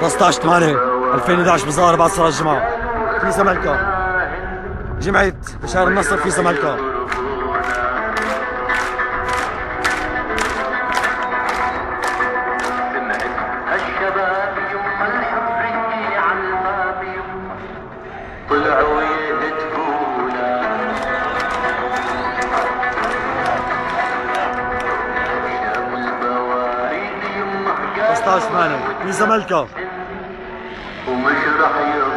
15 8 2011 بظاهر بعد صلاه الجمعة. في زمالكا جمعه بشار النصر في زمالكا الشباب يوم الحرية ومش راح